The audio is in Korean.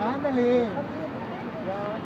Ándale.